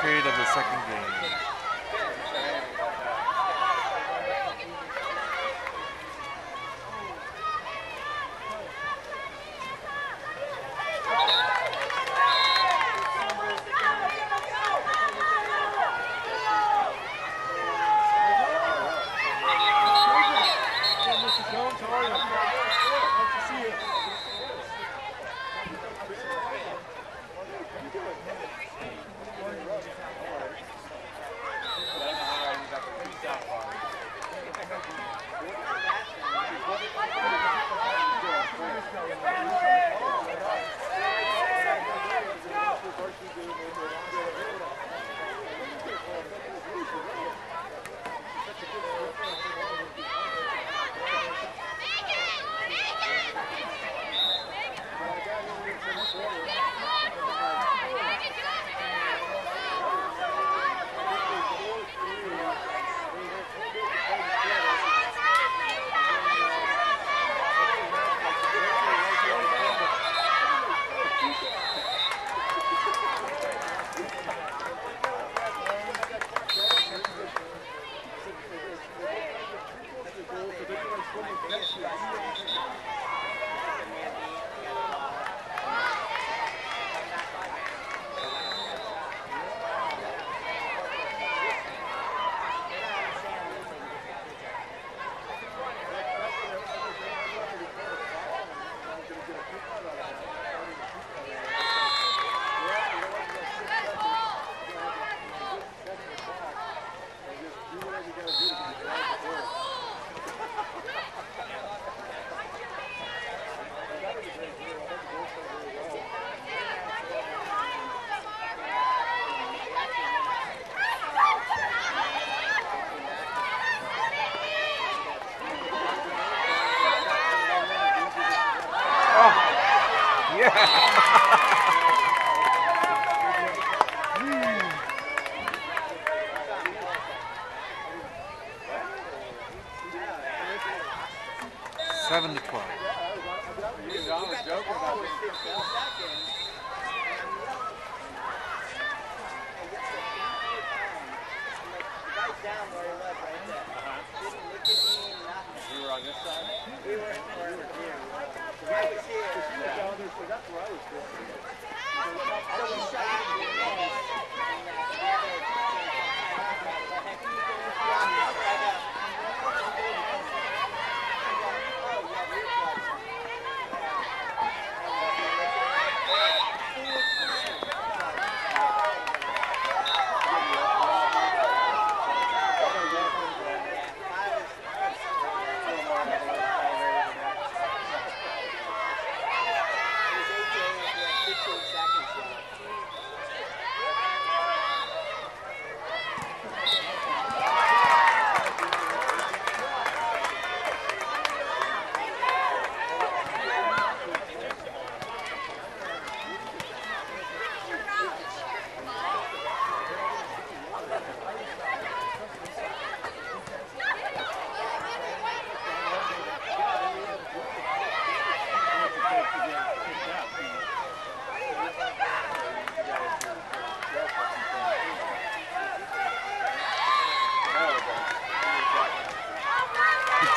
period of the second game. 7 to 12.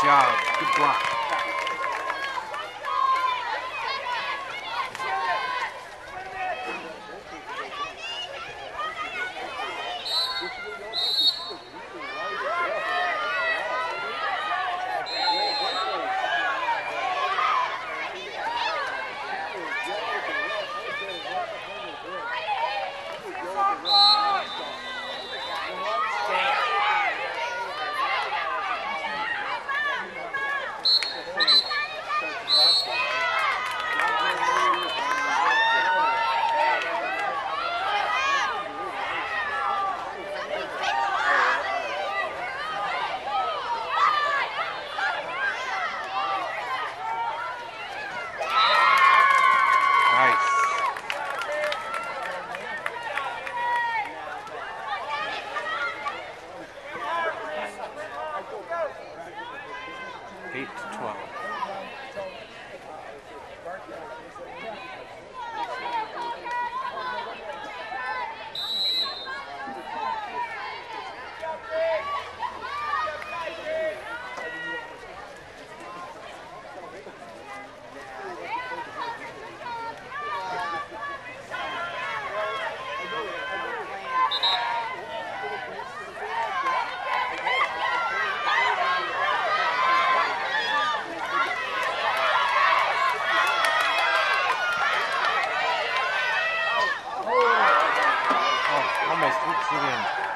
Job. Good block. almost whips it.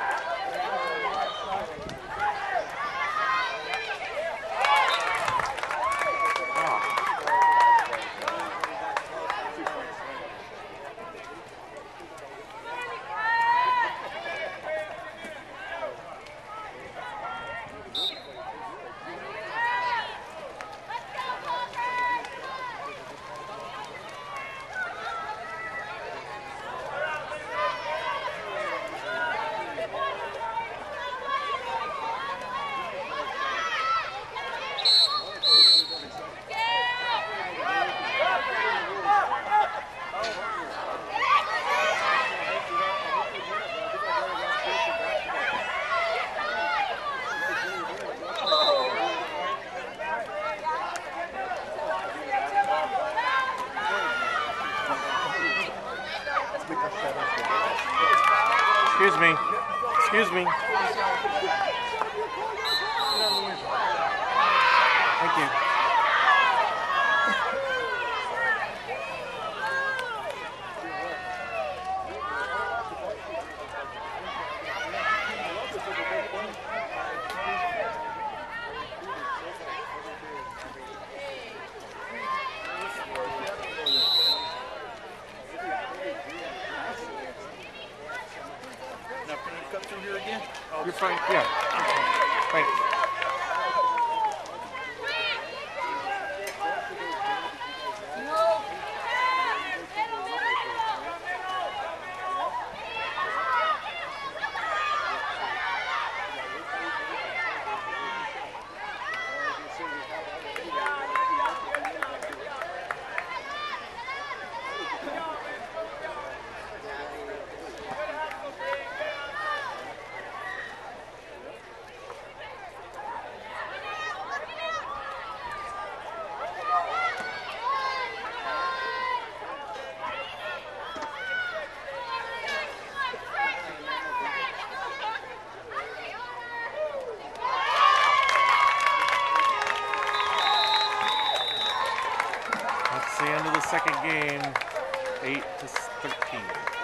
Excuse me. Excuse me. Thank you. You're fine. Yeah. Thanks. game, 8 to 13.